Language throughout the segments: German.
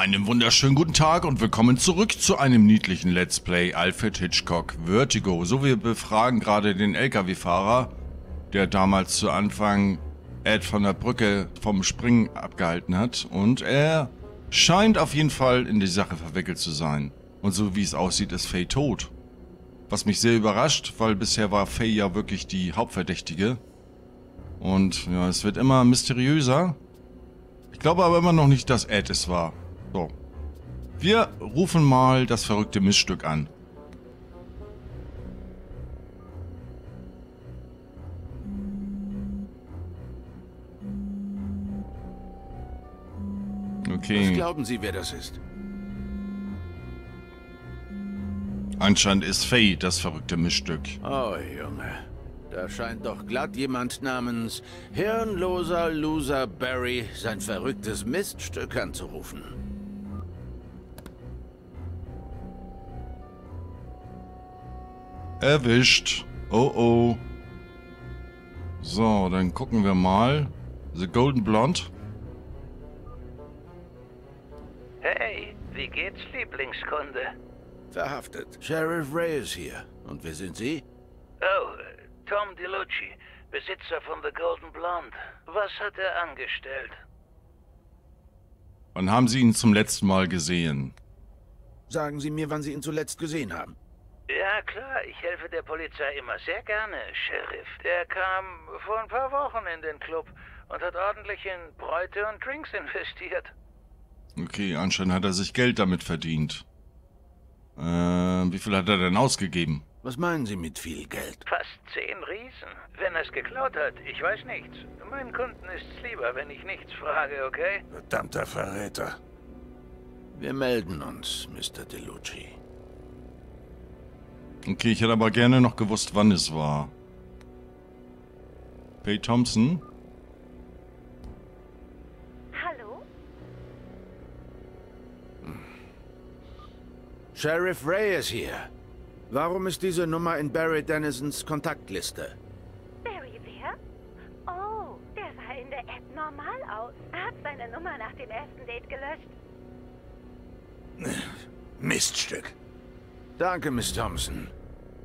Einen wunderschönen guten Tag und willkommen zurück zu einem niedlichen Let's Play Alfred Hitchcock Vertigo. So, wir befragen gerade den LKW-Fahrer, der damals zu Anfang Ed von der Brücke vom Springen abgehalten hat. Und er scheint auf jeden Fall in die Sache verwickelt zu sein. Und so wie es aussieht, ist Faye tot. Was mich sehr überrascht, weil bisher war Faye ja wirklich die Hauptverdächtige. Und ja, es wird immer mysteriöser. Ich glaube aber immer noch nicht, dass Ed es war. So. Wir rufen mal das verrückte Missstück an. Okay. Was glauben Sie, wer das ist? Anscheinend ist Faye das verrückte Missstück. Oh, Junge. Da scheint doch glatt jemand namens Hirnloser Loser Barry sein verrücktes Miststück anzurufen. Erwischt. Oh oh. So, dann gucken wir mal. The Golden Blonde. Hey, wie geht's, Lieblingskunde? Verhaftet. Sheriff Ray ist hier. Und wer sind Sie? Oh, Tom DiLucci, Besitzer von The Golden Blonde. Was hat er angestellt? Wann haben Sie ihn zum letzten Mal gesehen? Sagen Sie mir, wann Sie ihn zuletzt gesehen haben. Ja, klar, ich helfe der Polizei immer sehr gerne, Sheriff. Der kam vor ein paar Wochen in den Club und hat ordentlich in Bräute und Drinks investiert. Okay, anscheinend hat er sich Geld damit verdient. Äh, wie viel hat er denn ausgegeben? Was meinen Sie mit viel Geld? Fast zehn Riesen. Wenn er es geklaut hat, ich weiß nichts. Meinen Kunden ist's lieber, wenn ich nichts frage, okay? Verdammter Verräter. Wir melden uns, Mr. DeLucci. Okay, ich hätte aber gerne noch gewusst, wann es war. Faye Thompson? Hallo? Sheriff Ray ist hier. Warum ist diese Nummer in Barry Dennisons Kontaktliste? Barry wer? Oh, der sah in der App normal aus. Er hat seine Nummer nach dem ersten Date gelöscht. Miststück. Danke, Miss Thompson.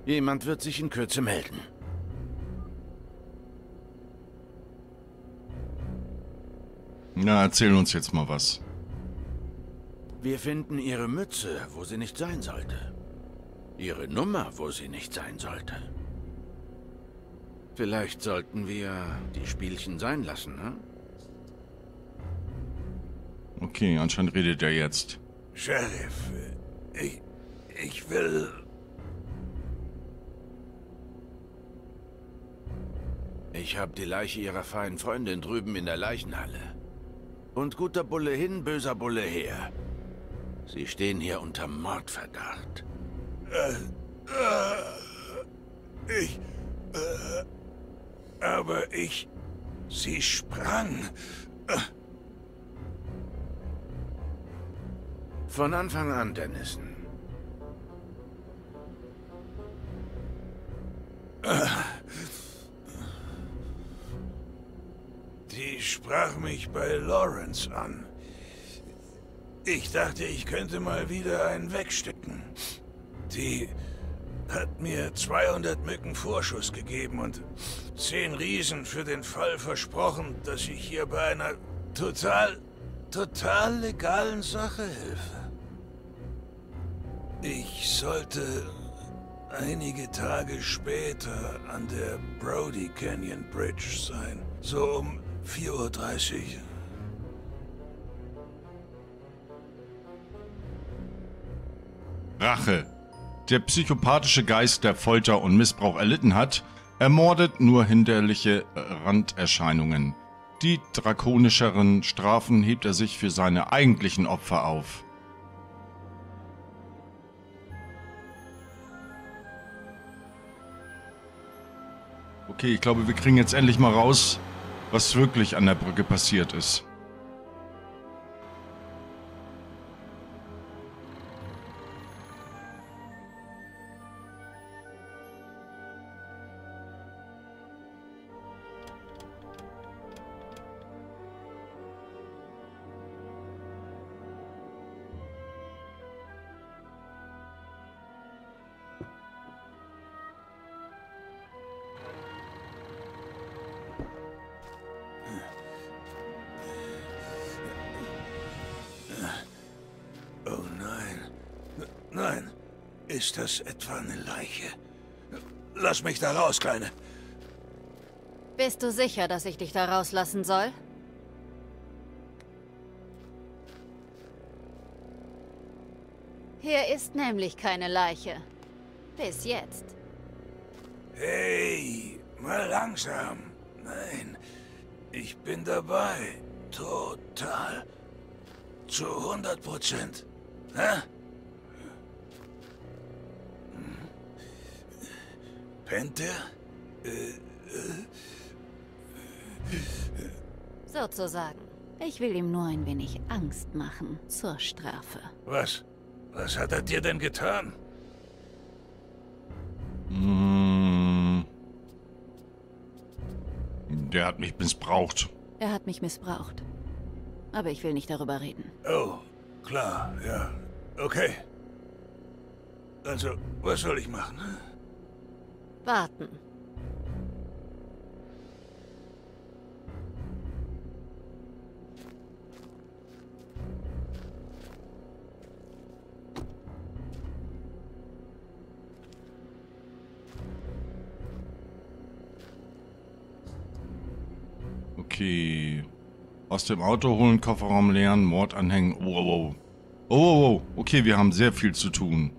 Jemand wird sich in Kürze melden. Na, erzähl uns jetzt mal was. Wir finden Ihre Mütze, wo sie nicht sein sollte. Ihre Nummer, wo sie nicht sein sollte. Vielleicht sollten wir die Spielchen sein lassen, ne? Okay, anscheinend redet er jetzt. Sheriff, ich, ich will... Ich habe die Leiche Ihrer feinen Freundin drüben in der Leichenhalle. Und guter Bulle hin, böser Bulle her. Sie stehen hier unter Mordverdacht. Ich... Äh, aber ich... Sie sprang. Von Anfang an, Dennison. Die sprach mich bei Lawrence an. Ich dachte, ich könnte mal wieder einen wegstecken. Die hat mir 200 Mücken Vorschuss gegeben und 10 Riesen für den Fall versprochen, dass ich hier bei einer total, total legalen Sache helfe. Ich sollte einige Tage später an der Brody Canyon Bridge sein. So um 4.30 Uhr. Rache. Der psychopathische Geist, der Folter und Missbrauch erlitten hat, ermordet nur hinderliche Randerscheinungen. Die drakonischeren Strafen hebt er sich für seine eigentlichen Opfer auf. Okay, ich glaube, wir kriegen jetzt endlich mal raus, was wirklich an der Brücke passiert ist. Ist das etwa eine Leiche? Lass mich da raus, Kleine. Bist du sicher, dass ich dich da rauslassen soll? Hier ist nämlich keine Leiche. Bis jetzt. Hey, mal langsam. Nein, ich bin dabei. Total. Zu 100 Prozent. Hä? Pennt er? Sozusagen. Ich will ihm nur ein wenig Angst machen zur Strafe. Was? Was hat er dir denn getan? Mm. Der hat mich missbraucht. Er hat mich missbraucht. Aber ich will nicht darüber reden. Oh, klar, ja. Okay. Also, was soll ich machen? Warten. Okay. Aus dem Auto holen, Kofferraum leeren, Mord anhängen. Oh, oh, oh. Oh, oh, oh. Okay, wir haben sehr viel zu tun.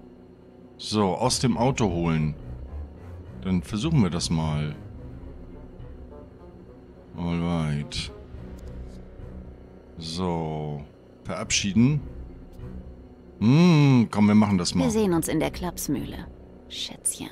So, aus dem Auto holen. Dann versuchen wir das mal. Alright. So. Verabschieden. Hm, komm, wir machen das Wir mal. sehen uns in der Klapsmühle. Schätzchen.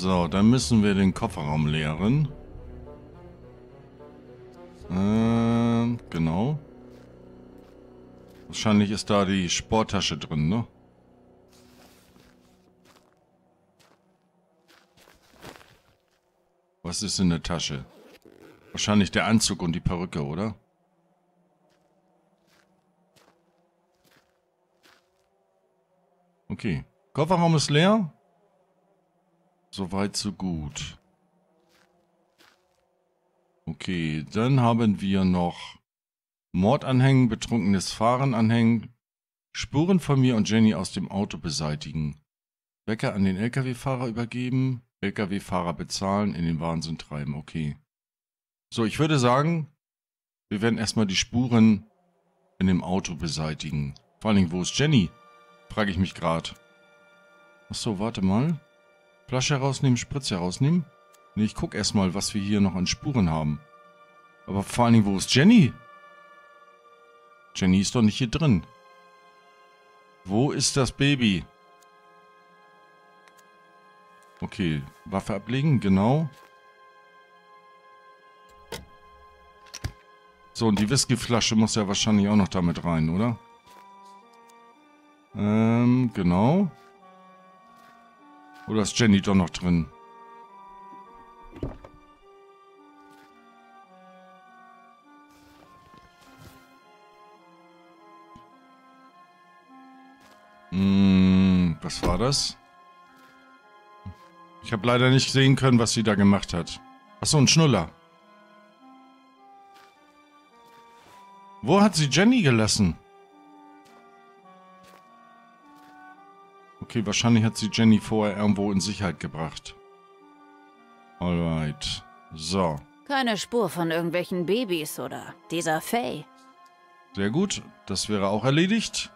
So, dann müssen wir den Kofferraum leeren. Ähm, genau. Wahrscheinlich ist da die Sporttasche drin, ne? Was ist in der Tasche? Wahrscheinlich der Anzug und die Perücke, oder? Okay. Kofferraum ist leer. Soweit, so gut. Okay, dann haben wir noch Mord anhängen, betrunkenes Fahren anhängen, Spuren von mir und Jenny aus dem Auto beseitigen, Wecker an den LKW-Fahrer übergeben, LKW-Fahrer bezahlen, in den Wahnsinn treiben, okay. So, ich würde sagen, wir werden erstmal die Spuren in dem Auto beseitigen. Vor allen Dingen, wo ist Jenny? Frage ich mich gerade. Achso, warte mal. Flasche herausnehmen, Spritze herausnehmen. Nee, ich guck erstmal, was wir hier noch an Spuren haben. Aber vor allen Dingen, wo ist Jenny? Jenny ist doch nicht hier drin. Wo ist das Baby? Okay, Waffe ablegen, genau. So, und die Whiskyflasche muss ja wahrscheinlich auch noch damit rein, oder? Ähm, genau. Oder ist Jenny doch noch drin? Hm, was war das? Ich habe leider nicht sehen können, was sie da gemacht hat. Achso, ein Schnuller. Wo hat sie Jenny gelassen? Okay, wahrscheinlich hat sie Jenny vorher irgendwo in Sicherheit gebracht. Alright. So. Keine Spur von irgendwelchen Babys oder dieser Faye. Sehr gut. Das wäre auch erledigt.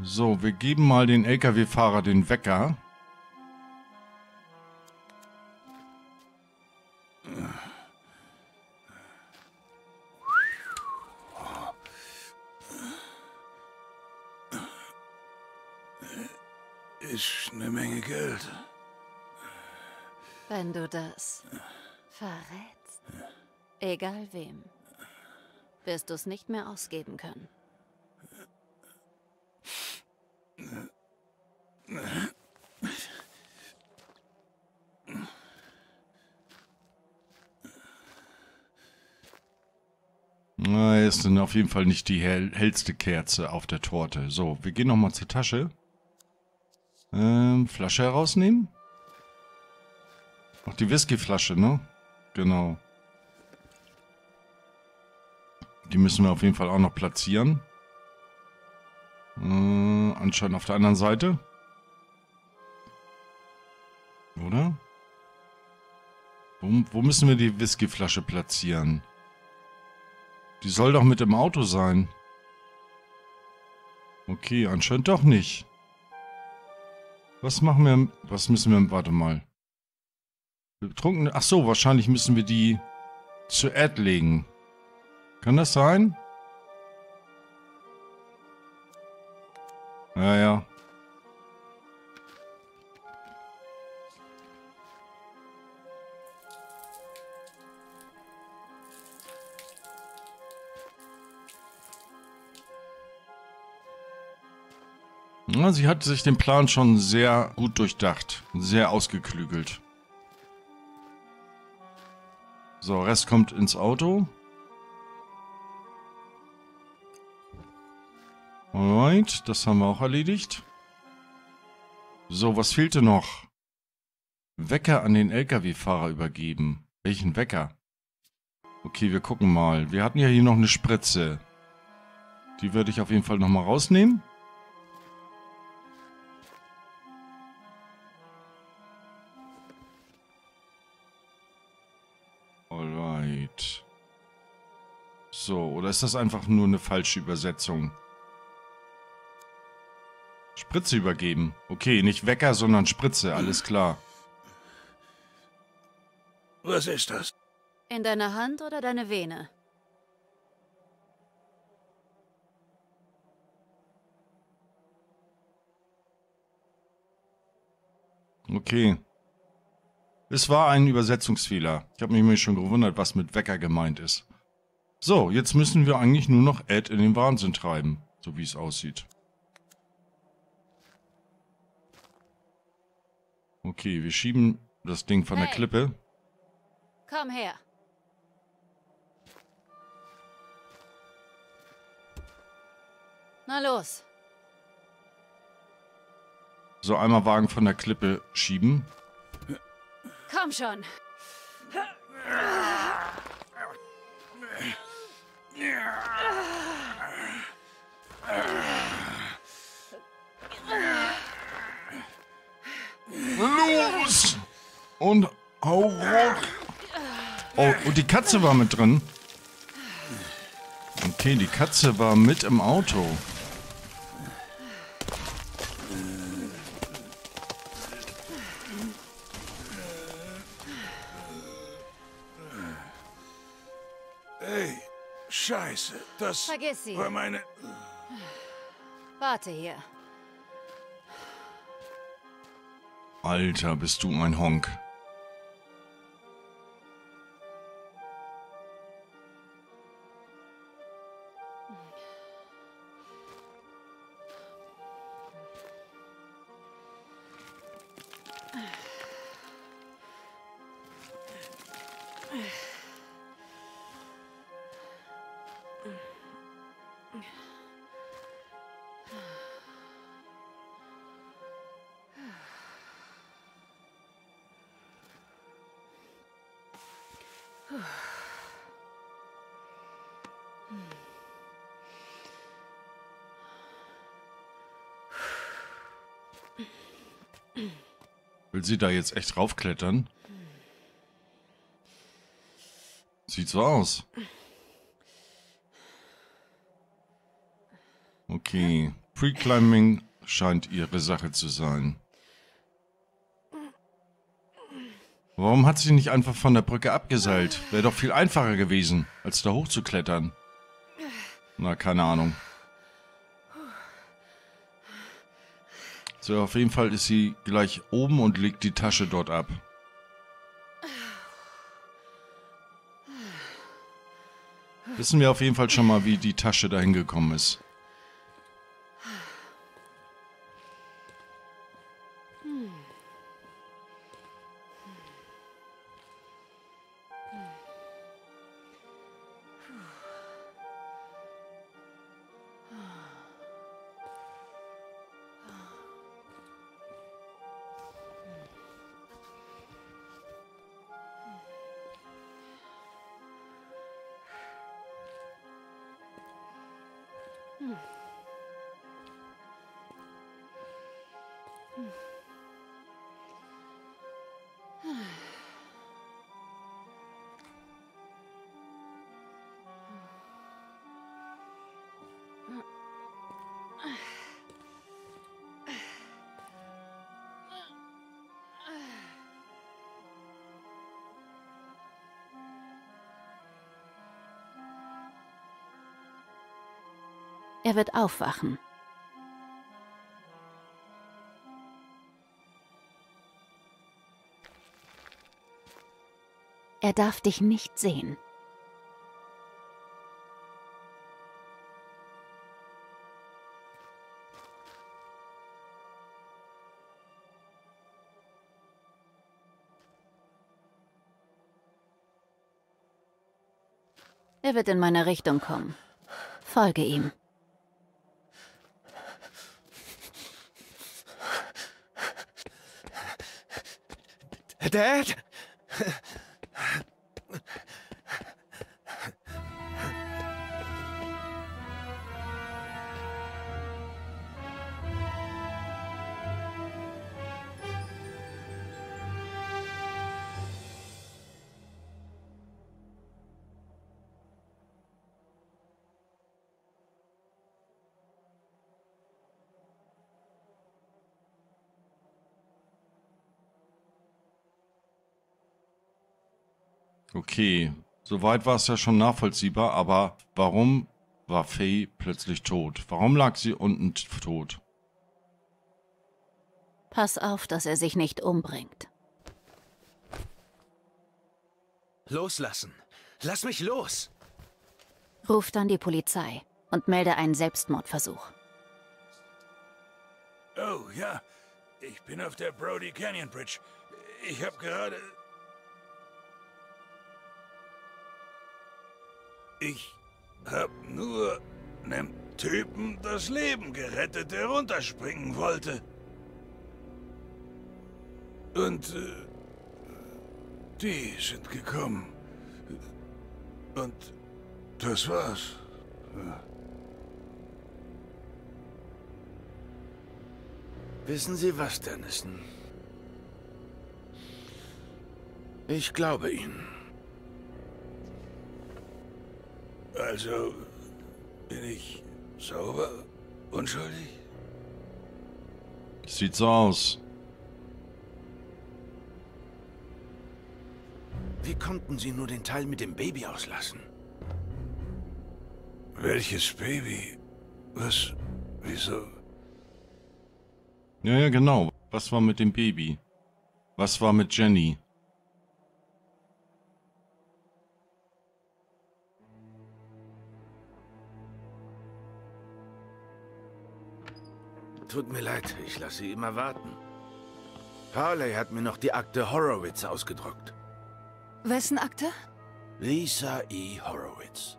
So, wir geben mal den LKW-Fahrer den Wecker. Ist eine Menge Geld. Wenn du das verrätst, egal wem, wirst du es nicht mehr ausgeben können. Na, ist dann auf jeden Fall nicht die hell hellste Kerze auf der Torte. So, wir gehen nochmal zur Tasche. Ähm, Flasche herausnehmen. Ach, die Whiskyflasche, ne? Genau. Die müssen wir auf jeden Fall auch noch platzieren. Äh, anscheinend auf der anderen Seite. Oder? Wo, wo müssen wir die Whiskyflasche platzieren? Die soll doch mit im Auto sein. Okay, anscheinend doch nicht. Was machen wir... Was müssen wir... Warte mal. Betrunken... Ach so, wahrscheinlich müssen wir die zu Ed legen. Kann das sein? Ja, ja. Ja, sie hat sich den Plan schon sehr gut durchdacht. Sehr ausgeklügelt. So, Rest kommt ins Auto. Alright, das haben wir auch erledigt. So, was fehlte noch? Wecker an den LKW-Fahrer übergeben. Welchen Wecker? Okay, wir gucken mal. Wir hatten ja hier noch eine Spritze. Die würde ich auf jeden Fall nochmal rausnehmen. So, oder ist das einfach nur eine falsche Übersetzung? Spritze übergeben. Okay, nicht Wecker, sondern Spritze, alles klar. Was ist das? In deiner Hand oder deine Vene? Okay. Es war ein Übersetzungsfehler. Ich habe mich nämlich schon gewundert, was mit Wecker gemeint ist. So, jetzt müssen wir eigentlich nur noch Ed in den Wahnsinn treiben, so wie es aussieht. Okay, wir schieben das Ding von der Hey. Klippe. Komm her. Na los. So, einmal Wagen von der Klippe schieben. Komm schon. Los! Und hau hoch! Oh, und die Katze war mit drin. Okay, die Katze war mit im Auto. Scheiße. Das Vergiss sie. war meine... Warte hier. Alter, bist du ein Honk. Will sie da jetzt echt raufklettern? Sieht so aus. Okay. Pre-Climbing scheint ihre Sache zu sein. Warum hat sie nicht einfach von der Brücke abgeseilt? Wäre doch viel einfacher gewesen, als da hochzuklettern. Na, keine Ahnung. So, auf jeden Fall ist sie gleich oben und legt die Tasche dort ab. Wissen wir auf jeden Fall schon mal, wie die Tasche dahin gekommen ist. Mm. Er wird aufwachen. Er darf dich nicht sehen. Er wird in meine Richtung kommen. Folge ihm. Dad? Okay, soweit war es ja schon nachvollziehbar, aber warum war Faye plötzlich tot? Warum lag sie unten tot? Pass auf, dass er sich nicht umbringt. Loslassen. Lass mich los. Ruf dann die Polizei und melde einen Selbstmordversuch. Oh, ja. Ich bin auf der Brody Canyon Bridge. Ich habe gerade... Ich hab nur einem Typen das Leben gerettet, der runterspringen wollte. Und äh, die sind gekommen. Und das war's. Wissen Sie was, Dennison? Ich glaube Ihnen. Also bin ich sauber, unschuldig? Sieht so aus. Wie konnten Sie nur den Teil mit dem Baby auslassen? Welches Baby? Was? Wieso? Ja, ja, genau. Was war mit dem Baby? Was war mit Jenny? Tut mir leid, ich lasse Sie immer warten. Harley hat mir noch die Akte Horowitz ausgedruckt. Wessen Akte? Lisa E. Horowitz.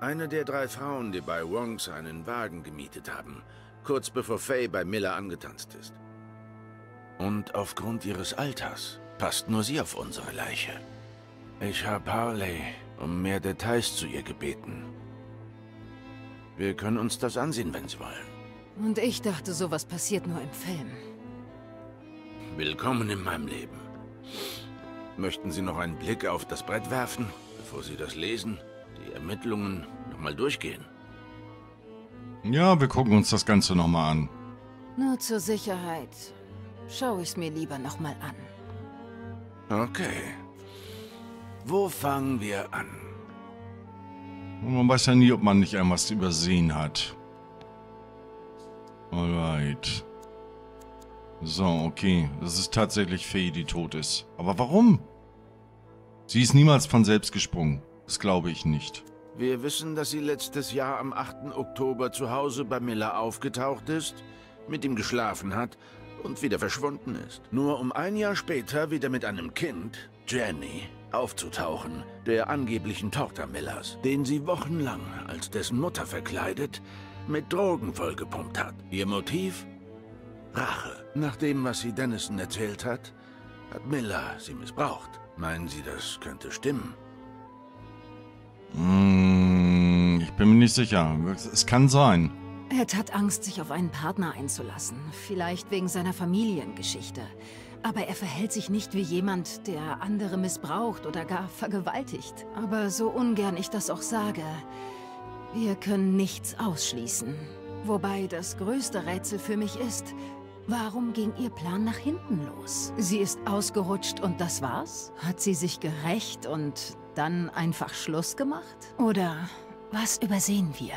Eine der drei Frauen, die bei Wongs einen Wagen gemietet haben, kurz bevor Faye bei Miller angetanzt ist. Und aufgrund ihres Alters passt nur sie auf unsere Leiche. Ich habe Harley um mehr Details zu ihr gebeten. Wir können uns das ansehen, wenn Sie wollen. Und ich dachte, sowas passiert nur im Film. Willkommen in meinem Leben. Möchten Sie noch einen Blick auf das Brett werfen, bevor Sie das lesen, die Ermittlungen nochmal durchgehen? Ja, wir gucken uns das Ganze nochmal an. Nur zur Sicherheit schaue ich es mir lieber nochmal an. Okay. Wo fangen wir an? Man weiß ja nie, ob man nicht irgendwas übersehen hat. Alright. So, okay. Das ist tatsächlich Faye, die tot ist. Aber warum? Sie ist niemals von selbst gesprungen. Das glaube ich nicht. Wir wissen, dass sie letztes Jahr am 8. Oktober zu Hause bei Miller aufgetaucht ist, mit ihm geschlafen hat und wieder verschwunden ist. Nur um ein Jahr später wieder mit einem Kind, Jenny, aufzutauchen, der angeblichen Tochter Millers, den sie wochenlang als dessen Mutter verkleidet mit Drogen vollgepumpt hat. Ihr Motiv? Rache. Nach dem, was sie Dennison erzählt hat, hat Miller sie missbraucht. Meinen Sie, das könnte stimmen? Hm, ich bin mir nicht sicher. Es kann sein. Ed hat Angst, sich auf einen Partner einzulassen. Vielleicht wegen seiner Familiengeschichte. Aber er verhält sich nicht wie jemand, der andere missbraucht oder gar vergewaltigt. Aber so ungern ich das auch sage, wir können nichts ausschließen. Wobei das größte Rätsel für mich ist, warum ging ihr Plan nach hinten los? Sie ist ausgerutscht und das war's? Hat sie sich gerecht und dann einfach Schluss gemacht? Oder was übersehen wir?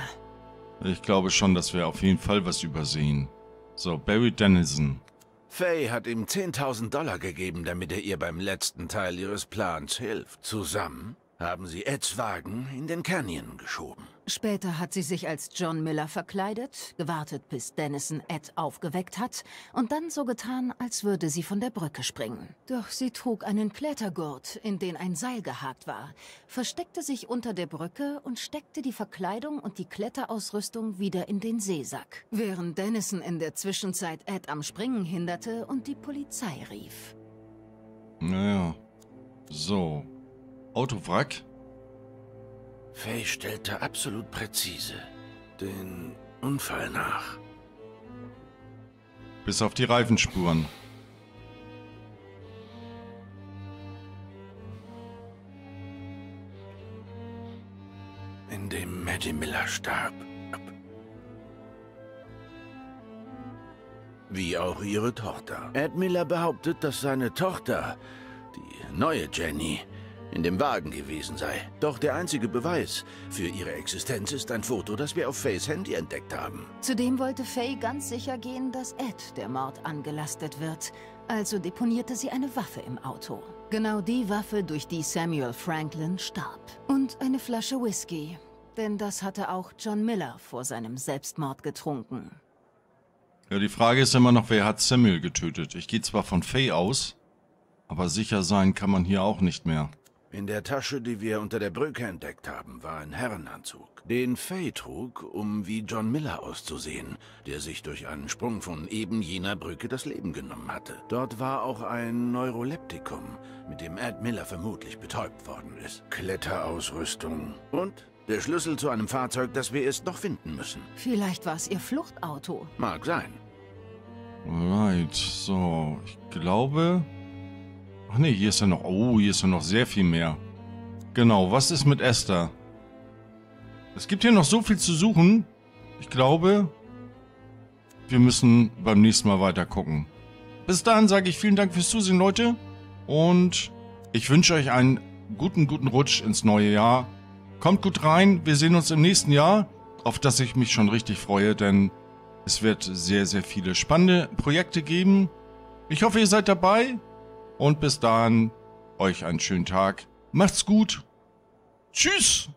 Ich glaube schon, dass wir auf jeden Fall was übersehen. So, Barry Dennison. Faye hat ihm 10.000 Dollar gegeben, damit er ihr beim letzten Teil ihres Plans hilft. Zusammen haben sie Eds Wagen in den Canyon geschoben. Später hat sie sich als John Miller verkleidet, gewartet, bis Dennison Ed aufgeweckt hat und dann so getan, als würde sie von der Brücke springen. Doch sie trug einen Klettergurt, in den ein Seil gehakt war, versteckte sich unter der Brücke und steckte die Verkleidung und die Kletterausrüstung wieder in den Seesack, während Dennison in der Zwischenzeit Ed am Springen hinderte und die Polizei rief. Naja. So. Autowrack? Faye stellte absolut präzise den Unfall nach. Bis auf die Reifenspuren. In dem Maddie Miller starb. Wie auch ihre Tochter. Ed Miller behauptet, dass seine Tochter, die neue Jenny, in dem Wagen gewesen sei. Doch der einzige Beweis für ihre Existenz ist ein Foto, das wir auf Fays Handy entdeckt haben. Zudem wollte Faye ganz sicher gehen, dass Ed der Mord angelastet wird. Also deponierte sie eine Waffe im Auto. Genau die Waffe, durch die Samuel Franklin starb. Und eine Flasche Whisky. Denn das hatte auch John Miller vor seinem Selbstmord getrunken. Ja, die Frage ist immer noch, wer hat Samuel getötet? Ich gehe zwar von Faye aus, aber sicher sein kann man hier auch nicht mehr. In der Tasche, die wir unter der Brücke entdeckt haben, war ein Herrenanzug. Den Faye trug, um wie John Miller auszusehen, der sich durch einen Sprung von eben jener Brücke das Leben genommen hatte. Dort war auch ein Neuroleptikum, mit dem Ed Miller vermutlich betäubt worden ist. Kletterausrüstung und der Schlüssel zu einem Fahrzeug, das wir erst noch finden müssen. Vielleicht war es ihr Fluchtauto. Mag sein. Right, so, ich glaube, Ach nee, hier ist ja noch... Oh, hier ist ja noch sehr viel mehr. Genau, was ist mit Esther? Es gibt hier noch so viel zu suchen. Ich glaube, wir müssen beim nächsten Mal weiter gucken. Bis dahin sage ich vielen Dank fürs Zusehen, Leute. Und ich wünsche euch einen guten, guten Rutsch ins neue Jahr. Kommt gut rein. Wir sehen uns im nächsten Jahr, auf das ich mich schon richtig freue, denn es wird sehr, sehr viele spannende Projekte geben. Ich hoffe, ihr seid dabei. Und bis dahin, euch einen schönen Tag. Macht's gut. Tschüss.